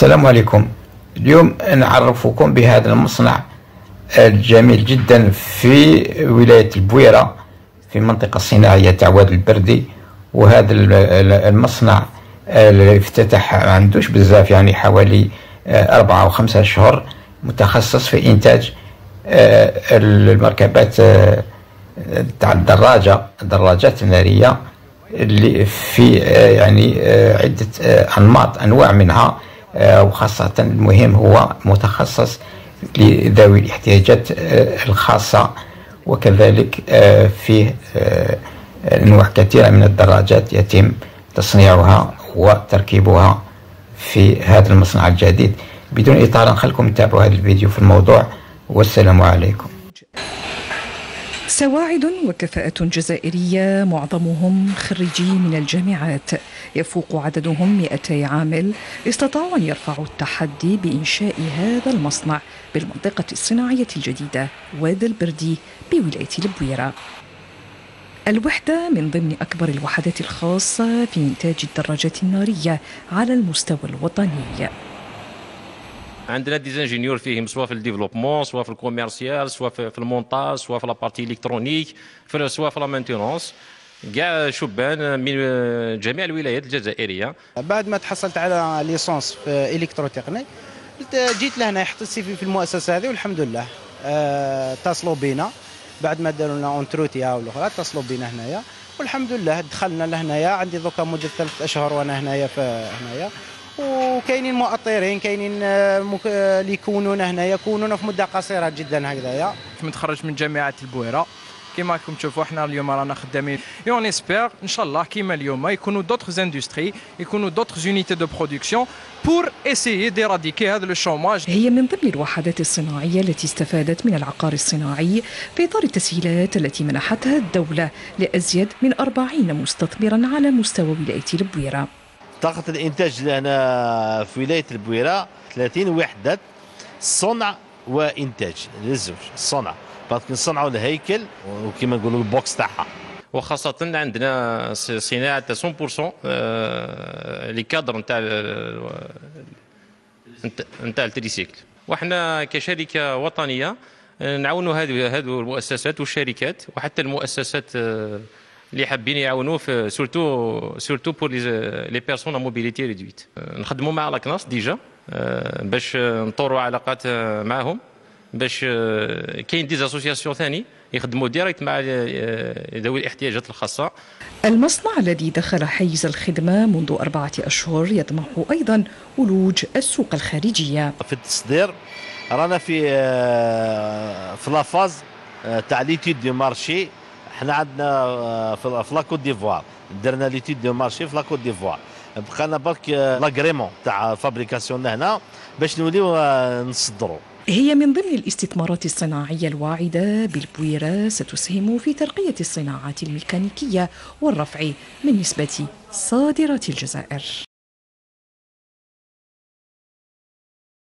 السلام عليكم. اليوم نعرفكم بهذا المصنع الجميل جدا في ولاية البويرة في المنطقة الصناعية تاع واد البردي. وهذا المصنع اللي افتتح عندوش بزاف يعني حوالي أربعة أو خمسة أشهر متخصص في إنتاج المركبات تاع الدراجة الدراجات النارية اللي في يعني عدة أنماط أنواع منها. آه، وخاصة المهم هو متخصص لذوي الاحتياجات آه، الخاصة. وكذلك آه، فيه أنواع كثيرة من الدراجات يتم تصنيعها وتركيبها في هذا المصنع الجديد. بدون إطالة نخلكم تتابعوا هذا الفيديو في الموضوع. والسلام عليكم. سواعد وكفاءة جزائرية معظمهم خريجي من الجامعات. يفوق عددهم 200 عامل استطاعوا أن يرفعوا التحدي بإنشاء هذا المصنع بالمنطقة الصناعية الجديدة واد البردي بولاية البويرة. الوحدة من ضمن أكبر الوحدات الخاصة في إنتاج الدراجات النارية على المستوى الوطني. عندنا des ingénieurs فيهم سواء في ال développement سواء في ال commercial سواء في المونتاج سواء في la partie électronique سواء في لا كاع شبان من جميع الولايات الجزائرية. بعد ما تحصلت على licence في électrotechnique جيت لهنا حطيت CV في المؤسسة هذه والحمد لله أه اتصلوا بينا. بعد ما داروا لنا entretien والأخرى اتصلوا بينا هنايا والحمد لله دخلنا لهنايا. عندي دوكا مدة ثلاث أشهر وأنا هنايا في هنايا. وكاينين مؤطرين كاينين آه، اللي يكونون هنا يكونون في مده قصيرة جدا هكذايا. متخرج من جامعة البويرة. كما راكم تشوفوا إحنا اليوم رانا خدامين. on espère ان شاء الله كيما اليوم يكونوا d'autres industries يكونوا d'autres unités de production pour essayer d'éradiquer هذا le chômage هي من ضمن الوحدات الصناعية التي استفادت من العقار الصناعي في إطار التسهيلات التي منحتها الدولة لأزيد من 40 مستثمرا على مستوى ولاية البويرة. طاقة الإنتاج لنا في ولاية البويرة. 30 وحدة صنع وإنتاج للزوج الصنع parce que نصنعوا الهيكل وكما نقولوا ال box تاعها. وخاصة عندنا صناعة 100% les cadres نتاع نتاع ال tricycle. وحنا كشركة وطنية نعاونوا هذه هذه المؤسسات والشركات وحتى المؤسسات اللي حابين يعاونوا في surtout surtout pour les personnes mobilité réduite نخدموا مع la CNAS déjà آه، باش نطوروا علاقات آه، معهم باش آه، كاين des associations ثاني يخدموا direct مع ذوي الاحتياجات الخاصة. المصنع الذي دخل حيز الخدمة منذ أربعة أشهر يطمح أيضا ولوج السوق الخارجية. في التصدير رانا في في la phase تاع l'étude de marché حنا عندنا آه، في la Côte d'Ivoire درنا l'étude de marché في la Côte d'Ivoire. بقانا برك آه، l'agrément تاع fabrication هنا باش نوليو آه، نصدروا هي من ضمن الاستثمارات الصناعية الواعدة بالبويرة ستسهم في ترقية الصناعات الميكانيكية والرفع من نسبة صادرات الجزائر.